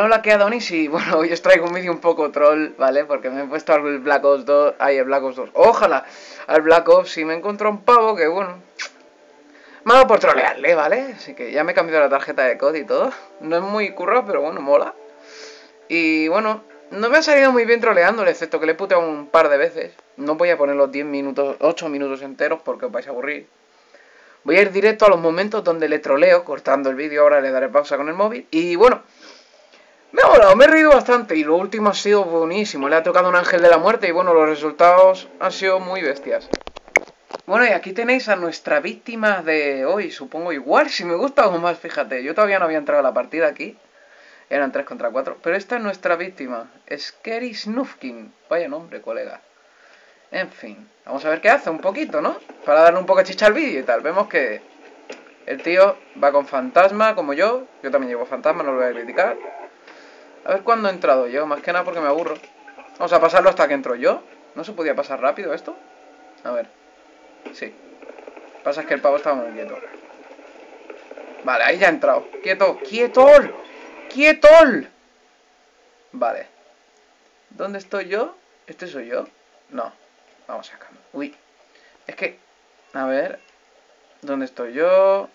Hola, ¿qué Adonis? Y bueno, hoy os traigo un vídeo un poco troll, ¿vale? Porque me he puesto al Black Ops 2, ahí el Black Ops 2, ojalá, al Black Ops y me encontró un pavo que bueno, me ha dado por trolearle, ¿vale? Así que ya me he cambiado la tarjeta de COD y todo, no es muy curro, pero bueno, mola. Y bueno, no me ha salido muy bien troleándole, excepto que le he puteado un par de veces. No voy a poner los 10 minutos, 8 minutos enteros porque os vais a aburrir. Voy a ir directo a los momentos donde le troleo, cortando el vídeo, ahora le daré pausa con el móvil. Y bueno... Me ha volado, me he reído bastante y lo último ha sido buenísimo. Le ha tocado un ángel de la muerte y bueno, los resultados han sido muy bestias. Bueno, y aquí tenéis a nuestra víctima de hoy, supongo igual, si me gusta o más, fíjate. Yo todavía no había entrado a la partida aquí. Eran 3 contra 4. Pero esta es nuestra víctima, Scary Snufkin. Vaya nombre, colega. En fin, vamos a ver qué hace un poquito, ¿no? Para darle un poco de chicha al vídeo y tal. Vemos que el tío va con fantasma, como yo. Yo también llevo fantasma, no lo voy a criticar. A ver cuándo he entrado yo, más que nada porque me aburro. Vamos a pasarlo hasta que entro yo. ¿No se podía pasar rápido esto? A ver. Sí. Pasa es que el pavo estaba muy quieto. Vale, ahí ya he entrado. ¡Quieto! ¡Quietol! ¡Quietol! Vale. ¿Dónde estoy yo? ¿Este soy yo? No. Vamos acá. Uy. Es que... A ver. ¿Dónde estoy yo?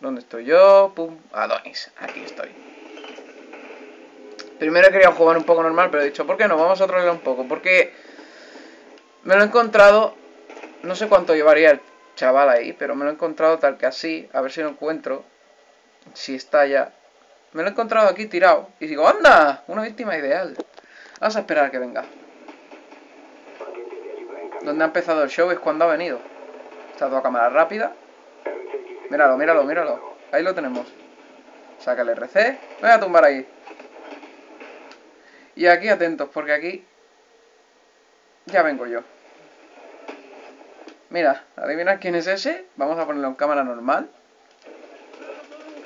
¿Dónde estoy yo? Pum. Adonis. Aquí estoy. Primero querido jugar un poco normal, pero he dicho, ¿por qué no? Vamos a trolear un poco. Porque me lo he encontrado, no sé cuánto llevaría el chaval ahí, pero me lo he encontrado tal que así, a ver si lo encuentro, si está ya. Me lo he encontrado aquí tirado, y digo, ¡anda! Una víctima ideal. Vamos a esperar a que venga. Donde ha empezado el show es cuando ha venido. Está toda cámara rápida. Míralo, míralo, míralo. Ahí lo tenemos. Saca el RC. Voy a tumbar ahí. Y aquí atentos, porque aquí ya vengo yo. Mira, adivina quién es ese. Vamos a ponerlo en cámara normal.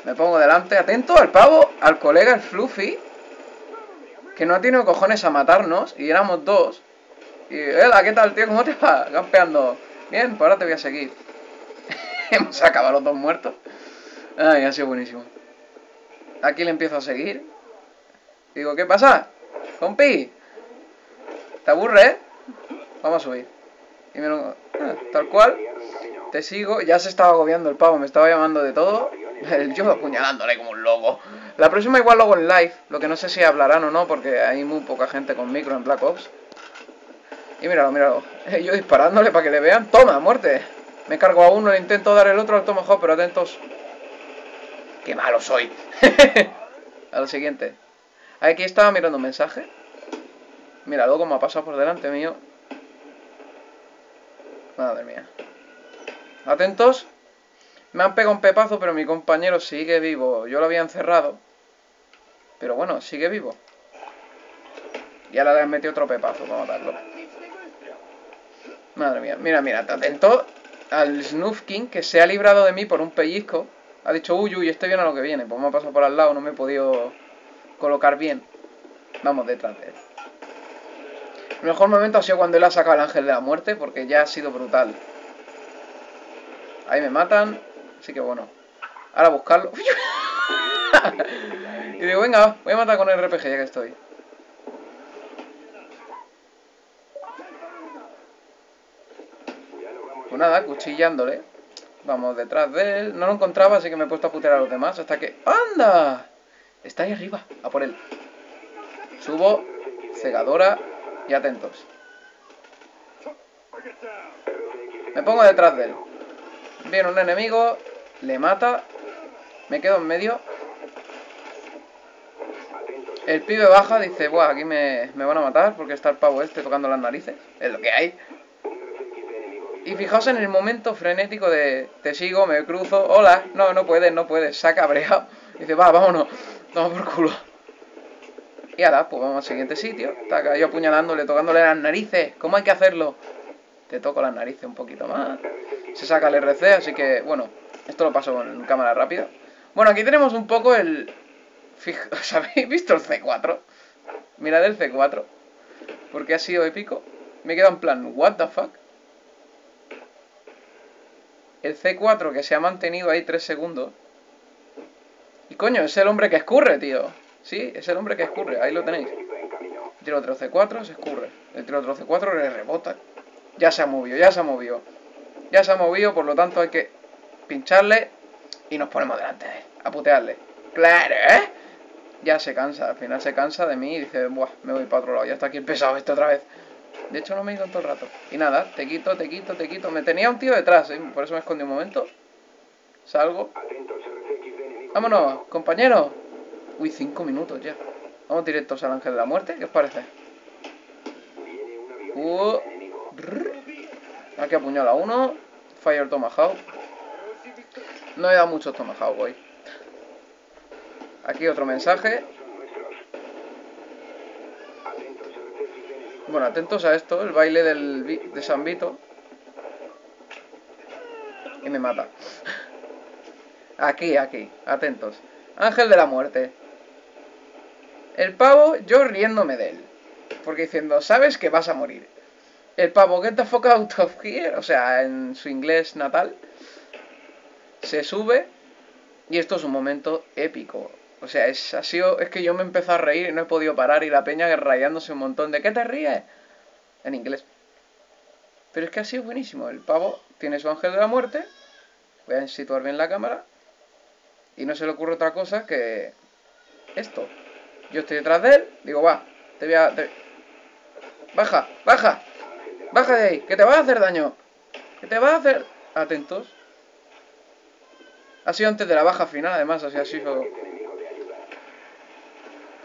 Me pongo delante, atento al pavo, al colega, el Fluffy. Que no ha tenido cojones a matarnos. Y éramos dos. Y, hola, ¿qué tal, tío? ¿Cómo te va? Campeando. Bien, pues ahora te voy a seguir. Hemos acabado los dos muertos. Ay, ha sido buenísimo. Aquí le empiezo a seguir. Digo, ¿qué pasa? Compi, ¿te aburre? Eh? Vamos a subir. Y me lo... Ah, tal cual. Te sigo. Ya se estaba agobiando el pavo, me estaba llamando de todo. Yo apuñalándole como un loco. La próxima igual lo hago en live. Lo que no sé si hablarán o no, porque hay muy poca gente con micro en Black Ops. Y míralo, míralo. Yo disparándole para que le vean. ¡Toma, muerte! Me cargo a uno, le intento dar el otro al tomahawk, pero atentos. ¡Qué malo soy! a lo siguiente. Aquí estaba mirando un mensaje. Míralo como ha pasado por delante mío. Madre mía. Atentos. Me han pegado un pepazo, pero mi compañero sigue vivo. Yo lo había encerrado. Pero bueno, sigue vivo. Y ahora le han metido otro pepazo para matarlo. Madre mía. Mira, mira, atento al Snoof King que se ha librado de mí por un pellizco. Ha dicho, uy, uy, estoy bien a lo que viene. Pues me ha pasado por al lado, no me he podido colocar bien. Vamos detrás de él. El mejor momento ha sido cuando él ha sacado el ángel de la muerte, porque ya ha sido brutal. Ahí me matan, así que bueno. Ahora buscarlo. y digo, venga, voy a matar con el RPG ya que estoy. Pues nada, cuchillándole. Vamos detrás de él. No lo encontraba, así que me he puesto a putear a los demás hasta que... ¡Anda! Está ahí arriba, a por él. Subo, cegadora y atentos. Me pongo detrás de él. Viene un enemigo, le mata, me quedo en medio. El pibe baja, dice, buah, aquí me, me van a matar porque está el pavo este tocando las narices. Es lo que hay. Y fijaos en el momento frenético de te sigo, me cruzo, hola, no, no puedes, no puedes, saca cabreado. Dice, va, vámonos. Toma por culo. Y ahora, pues vamos al siguiente sitio. Está yo apuñalándole, tocándole las narices. ¿Cómo hay que hacerlo? Te toco las narices un poquito más. Se saca el RC, así que, bueno, esto lo paso en cámara rápida. Bueno, aquí tenemos un poco el... ¿Os habéis visto el C4? Mirad el C4. Porque ha sido épico. Me queda en plan, what the fuck. El C4 que se ha mantenido ahí 3 segundos y coño, es el hombre que escurre, tío. Sí, es el hombre que escurre, ahí lo tenéis. Tiro otro C4, se escurre. El tiro otro C4 le rebota. Ya se ha movido, ya se ha movido. Ya se ha movido, por lo tanto hay que pincharle y nos ponemos delante de él, a putearle. ¡Claro, eh! Ya se cansa, al final se cansa de mí y dice, buah, me voy para otro lado, ya está aquí pesado este otra vez. De hecho no me he ido todo el rato. Y nada, te quito, te quito, te quito. Me tenía un tío detrás, ¿eh? por eso me escondí un momento. Salgo. Vámonos, compañero. Uy, cinco minutos ya. Vamos directos al ángel de la muerte, ¿qué os parece? Uh, aquí apuñala uno. Fire Tomahawk. No he dado muchos Tomahawk hoy. Aquí otro mensaje. Bueno, atentos a esto, el baile del, de San Vito. Y me mata. Aquí, aquí, atentos. Ángel de la muerte. El pavo, yo riéndome de él. Porque diciendo, sabes que vas a morir. El pavo, get the fuck out of here. O sea, en su inglés natal. Se sube. Y esto es un momento épico. O sea, es, ha sido, es que yo me empecé a reír y no he podido parar. Y la peña rayándose un montón. ¿De qué te ríes? En inglés. Pero es que ha sido buenísimo. El pavo tiene su ángel de la muerte. Voy a situar bien la cámara. Y no se le ocurre otra cosa que esto. Yo estoy detrás de él, digo, va, te voy a... Baja, baja, baja de ahí, que te va a hacer daño. Que te va a hacer... Atentos. Ha sido antes de la baja final, además, así ha sido...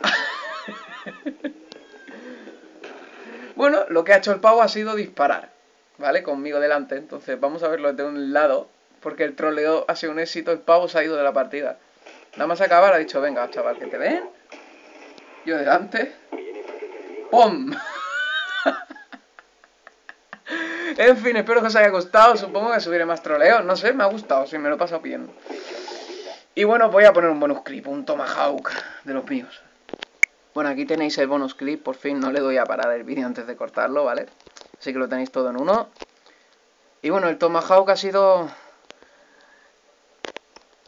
bueno, lo que ha hecho el pavo ha sido disparar, ¿vale? Conmigo delante, entonces vamos a verlo de un lado, porque el troleo ha sido un éxito, el pavo se ha ido de la partida. Nada más acabar ha dicho, venga, chaval, que te den yo delante. ¡Pum! en fin, espero que os haya gustado. Supongo que subiré más troleo. No sé, me ha gustado. Sí, me lo he pasado bien. Y bueno, voy a poner un bonus clip, un Tomahawk de los míos. Bueno, aquí tenéis el bonus clip. Por fin no le doy a parar el vídeo antes de cortarlo, ¿vale? Así que lo tenéis todo en uno. Y bueno, el Tomahawk ha sido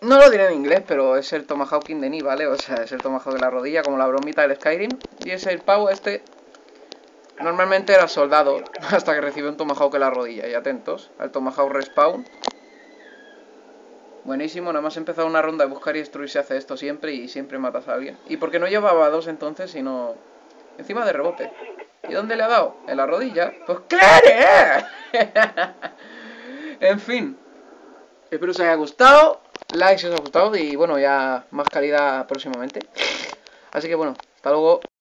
no lo diré en inglés, pero es el Tomahawking de Ni, ¿vale? O sea, es el Tomahawk de la rodilla, como la bromita del Skyrim. Y es el pavo este... Normalmente era soldado, hasta que recibe un Tomahawk en la rodilla. Y atentos, al Tomahawk Respawn. Buenísimo, nada más empezado una ronda de buscar y destruir se hace esto siempre y siempre matas a alguien. ¿Y por qué no llevaba dos entonces, sino... Encima de rebote. ¿Y dónde le ha dado? ¿En la rodilla? ¡Pues claro! en fin. Espero os haya gustado like si os ha gustado y bueno, ya más calidad próximamente. Así que bueno, hasta luego.